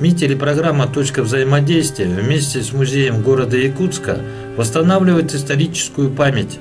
СМИ телепрограмма «Точка взаимодействия» вместе с музеем города Якутска восстанавливает историческую память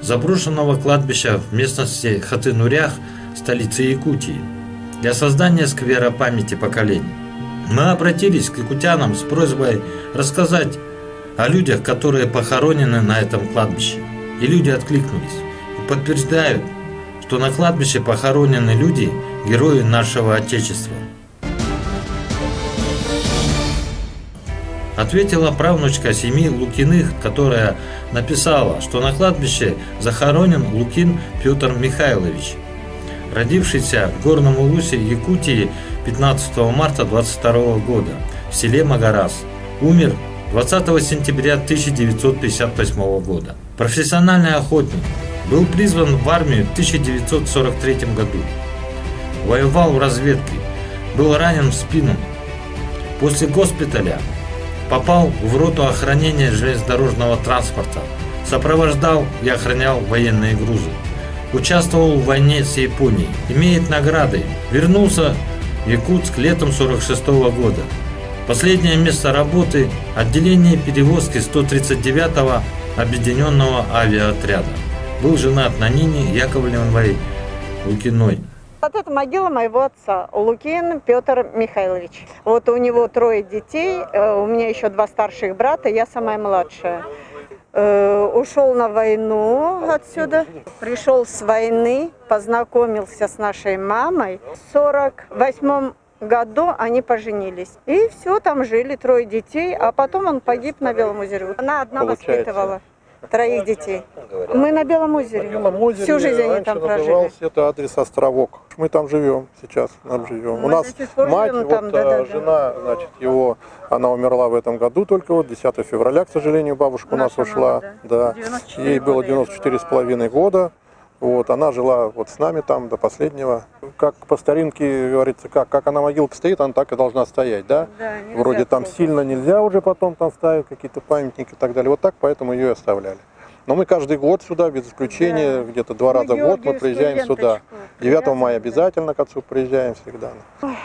заброшенного кладбища в местности Хатынурях, столицы Якутии, для создания сквера памяти поколений. Мы обратились к якутянам с просьбой рассказать о людях, которые похоронены на этом кладбище. И люди откликнулись и подтверждают, что на кладбище похоронены люди, герои нашего Отечества. Ответила правнучка семьи Лукиных, которая написала, что на кладбище захоронен Лукин Петр Михайлович, родившийся в Горном Улусе Якутии 15 марта 22 года в селе Магарас. Умер 20 сентября 1958 года. Профессиональный охотник. Был призван в армию в 1943 году. Воевал в разведке. Был ранен в спину. После госпиталя попал в роту охранения железнодорожного транспорта. Сопровождал и охранял военные грузы. Участвовал в войне с Японией. Имеет награды. Вернулся в Якутск летом 46 года. Последнее место работы – отделение перевозки 139-го объединенного авиаотряда. Был женат на Нине Яковлевой Лукиной. Вот это могила моего отца, Лукин Петр Михайлович. Вот у него трое детей, э, у меня еще два старших брата, я самая младшая. Э, ушел на войну отсюда, пришел с войны, познакомился с нашей мамой. В 48 году они поженились. И все, там жили, трое детей, а потом он погиб на Белом озере. Она одна Получается. воспитывала троих детей. Мы на Белом озере. На Белом озере Всю жизнь они там прожили. Это адрес Островок. Мы там живем сейчас, там живем. Мы У нас мать, вот там, да, да, жена, да. значит, его, она умерла в этом году только вот 10 февраля, к сожалению, бабушка Наша у нас ушла. Мама, да. да. Ей было 94 с половиной года. Вот, она жила вот с нами там до последнего. Как по старинке говорится, как, как она могилка стоит, она так и должна стоять, да? да Вроде там сильно нельзя уже потом там ставить какие-то памятники и так далее. Вот так, поэтому ее и оставляли. Но мы каждый год сюда, без исключения, да. где-то два раза в год мы приезжаем сюда. 9 мая обязательно к отцу приезжаем всегда.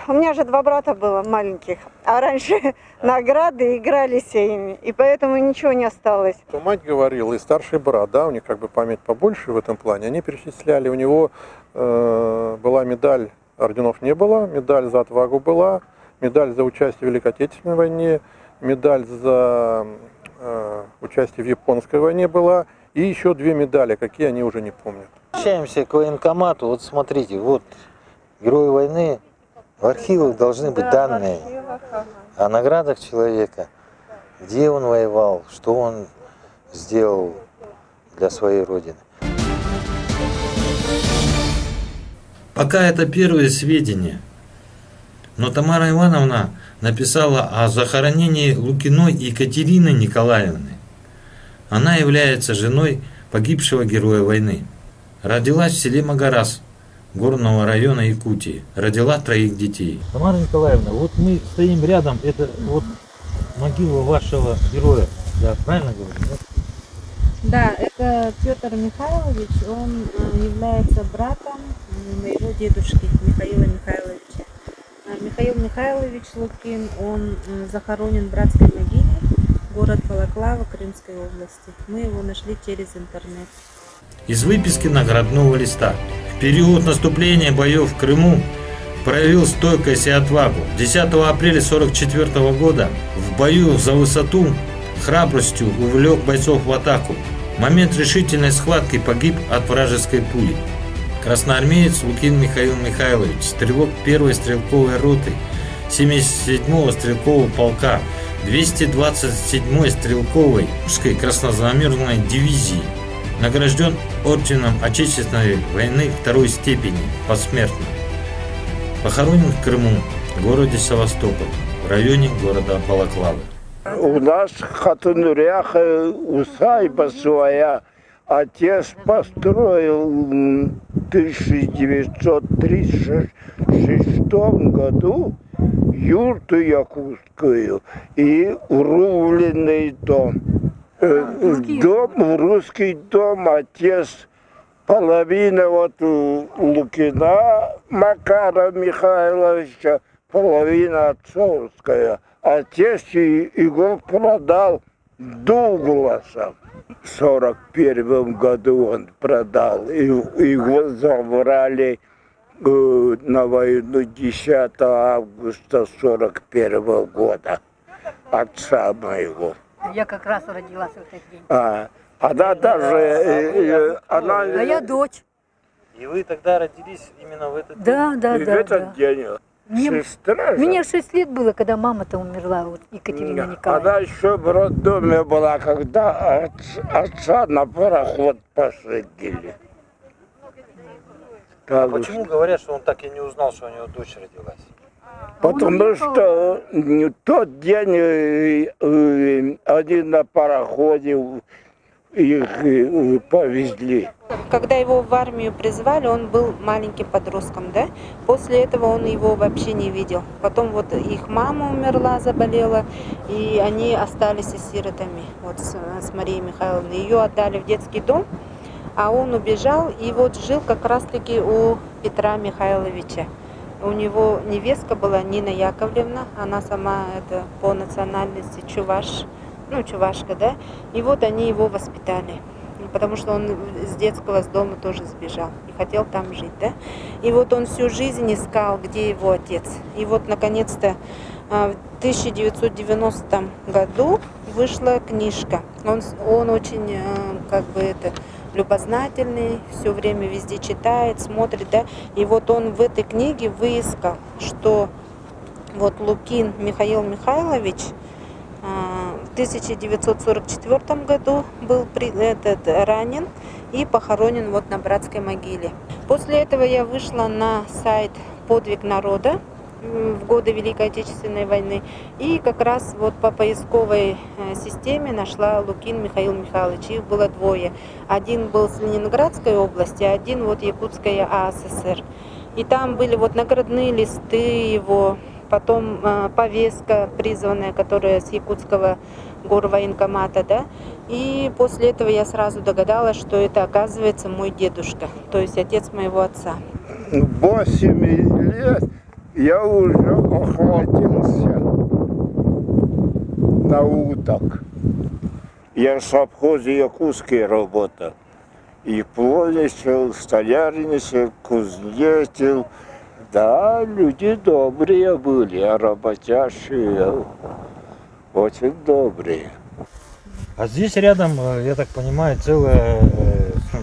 У меня же два брата было маленьких, а раньше награды игрались ими, и поэтому ничего не осталось. Мать говорила, и старший брат, да, у них как бы память побольше в этом плане, они перечисляли, у него э, была медаль, орденов не было, медаль за отвагу была, медаль за участие в Великой Отечественной войне, медаль за участие в японской войне была, и еще две медали, какие они уже не помнят. Возвращаемся к военкомату. Вот смотрите, вот герои войны, в архивах должны быть данные о наградах человека, где он воевал, что он сделал для своей родины. Пока это первые сведения, но Тамара Ивановна написала о захоронении Лукиной Екатерины Николаевны. Она является женой погибшего героя войны. Родилась в селе Магарас, горного района Якутии. Родила троих детей. Тамара Николаевна, вот мы стоим рядом, это вот могила вашего героя. Да, правильно говорю? Да? Да, это Петр Михайлович, он э, является братом моего дедушки Михаила Михайловича. Михаил Михайлович Лукин, он захоронен в братской могиле, город Балаклава Крымской области. Мы его нашли через интернет. Из выписки наградного листа. В период наступления боев в Крыму проявил стойкость и отвагу. 10 апреля 1944 года в бою за высоту храбростью увлек бойцов в атаку. В момент решительной схватки погиб от вражеской пули. Красноармеец Лукин Михаил Михайлович, стрелок первой стрелковой роты 77-го стрелкового полка 227-й стрелковой русской краснознаменной дивизии. Награжден орденом Отечественной войны второй степени посмертно. Похоронен в Крыму, в городе Севастополь, в районе города Балаклавы. У нас Хатунурях усадьба своя – Отец построил в 1936 году юрту якутскую и урубленный дом. Э, дом, русский дом, отец половина вот у Лукина Макара Михайловича, половина отцовская. Отец его продал Дугласов. 1941 году он продал, и его забрали э, на войну 10 августа 41 года отца моего. Я как раз родилась в этот день. А, она даже, э, э, она... А я дочь. И вы тогда родились именно в этот да, день? Да, да, и да. в этот да. день. Мне, Сестра мне 6 лет было, когда мама-то умерла, вот Екатерина Николаевна. Она еще в роддоме была, когда отца на пароход посадили. А почему говорят, что он так и не узнал, что у него дочь родилась? Потому что тот день э, э, они на пароходе их э, повезли. Когда его в армию призвали, он был маленьким подростком, да? После этого он его вообще не видел. Потом вот их мама умерла, заболела, и они остались сиротами, вот с, с Марией Михайловной. Ее отдали в детский дом, а он убежал и вот жил как раз-таки у Петра Михайловича. У него невестка была Нина Яковлевна, она сама это по национальности чуваш, ну, чувашка, да, и вот они его воспитали потому что он с детского с дома тоже сбежал и хотел там жить, да. И вот он всю жизнь искал, где его отец. И вот, наконец-то, в 1990 году вышла книжка. Он, он очень, как бы это, любознательный, все время везде читает, смотрит, да. И вот он в этой книге выискал, что вот Лукин Михаил Михайлович в 1944 году был этот, ранен и похоронен вот на братской могиле. После этого я вышла на сайт «Подвиг народа», в годы Великой Отечественной войны. И как раз вот по поисковой системе нашла Лукин Михаил Михайлович. Их было двое. Один был с Ленинградской области, один вот Якутская АССР. И там были вот наградные листы его, потом повестка призванная, которая с якутского горвоенкомата, да. И после этого я сразу догадалась, что это оказывается мой дедушка, то есть отец моего отца. Восемь лет я уже охватился на уток. Я в совхозе Якутской работал. И плотничал, столярничал, кузнечил. Да, люди добрые были, а работящие очень добрые. А здесь рядом, я так понимаю, целая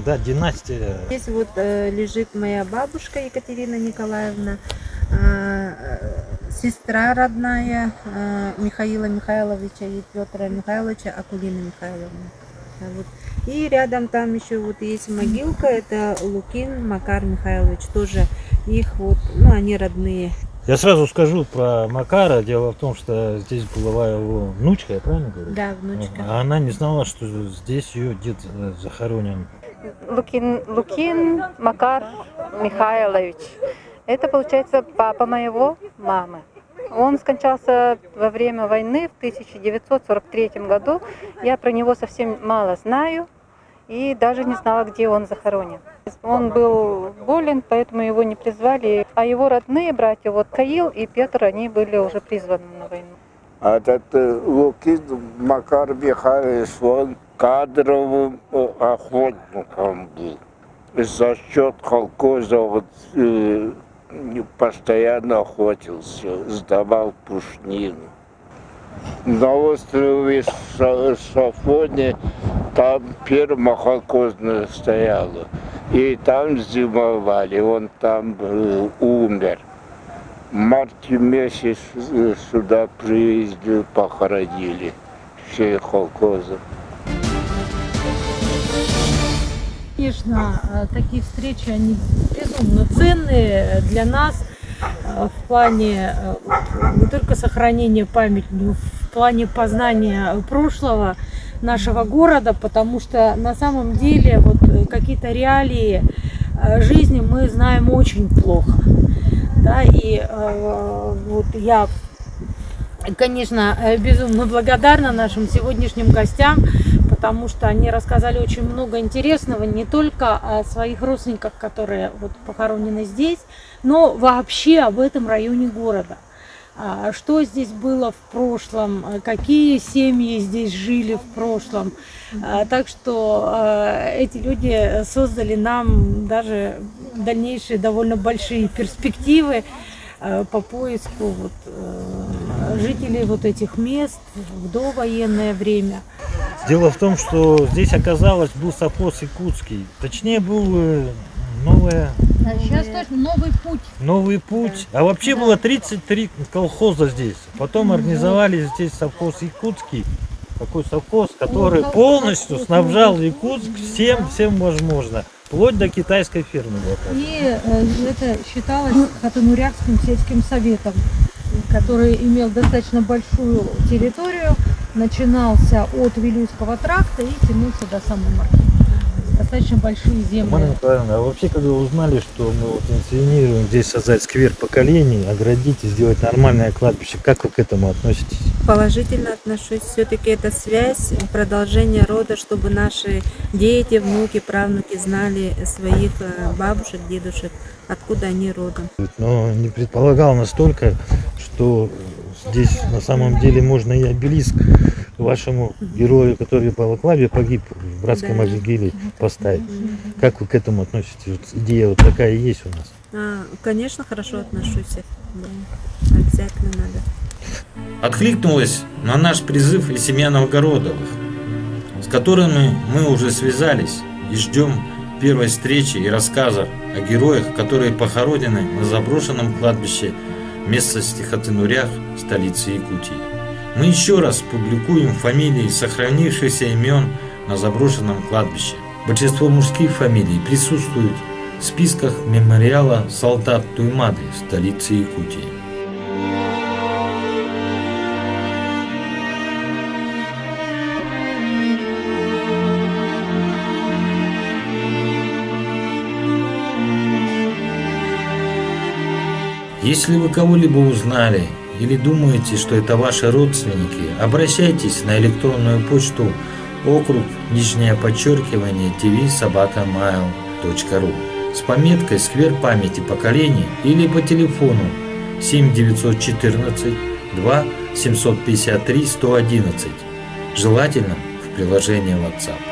да, династия. Здесь вот э, лежит моя бабушка Екатерина Николаевна, э, сестра родная э, Михаила Михайловича и Петра Михайловича Акулина Михайловна. Вот. И рядом там еще вот есть могилка, это Лукин Макар Михайлович, тоже их вот, ну они родные. Я сразу скажу про Макара. Дело в том, что здесь была его внучка, я правильно говорю? Да, внучка. А она не знала, что здесь ее дед захоронен. Лукин, Лукин Макар Михайлович. Это, получается, папа моего мамы. Он скончался во время войны в 1943 году. Я про него совсем мало знаю и даже не знала, где он захоронен. Он был болен, поэтому его не призвали. А его родные братья, вот Каил и Петр, они были уже призваны на войну. А этот э, Лукин Макар Михайлович, он кадровым э, охотником был. За счет колхоза вот, э, постоянно охотился, сдавал пушнину. На острове Сафоне там ферма колхозная стояла. И там зимовали, он там умер. В марте месяц сюда приездили, похоронили все колхозы. Конечно, такие встречи, они безумно ценные для нас в плане не только сохранения памяти, но в плане познания прошлого нашего города, потому что на самом деле вот какие-то реалии жизни мы знаем очень плохо. Да, и э, вот я, конечно, безумно благодарна нашим сегодняшним гостям, потому что они рассказали очень много интересного не только о своих родственниках, которые вот похоронены здесь, но вообще об этом районе города. а, что здесь было в прошлом, а, какие семьи здесь жили в прошлом. А, так что эти люди создали нам даже дальнейшие довольно большие перспективы по поиску вот, э, жителей вот этих мест в довоенное время. Дело в том, что здесь оказалось был совхоз Якутский. Точнее был э, новая... Сейчас точно новый путь. Новый путь. Да. А вообще да. было 33 колхоза здесь. Потом организовали здесь совхоз Якутский. Такой совхоз, который ну, полностью снабжал Якутск всем, всем возможно. Вплоть до китайской фермы. И э, это считалось Хатанурякским сельским советом, который имел достаточно большую территорию, начинался от Вилюйского тракта и тянулся до самой Марки достаточно большие земли. Марина Николаевна, а вообще, когда узнали, что мы вот инициируем здесь создать сквер поколений, оградить и сделать нормальное кладбище, как вы к этому относитесь? Положительно отношусь. Все-таки это связь, продолжение рода, чтобы наши дети, внуки, правнуки знали своих э, бабушек, дедушек, откуда они родом. Но не предполагал настолько, что здесь на самом деле можно и обелиск вашему герою, который по Балаклаве погиб в братской да. могиле, поставить. Как вы к этому относитесь? Вот идея вот такая есть у нас. А, конечно, хорошо отношусь. Да. Обязательно надо. Откликнулась на наш призыв и семья Новгородовых, с которыми мы уже связались и ждем первой встречи и рассказов о героях, которые похоронены на заброшенном кладбище местности Хатынурях, столицы Якутии. Мы еще раз публикуем фамилии сохранившихся имен на заброшенном кладбище. Большинство мужских фамилий присутствуют в списках мемориала солдат Туймады, столицы Якутии. Если вы кого-либо узнали или думаете, что это ваши родственники, обращайтесь на электронную почту округ нижнее подчеркивание tv собака mail.ru с пометкой «Сквер памяти поколений» или по телефону 7914 2 753 111, желательно в приложении WhatsApp.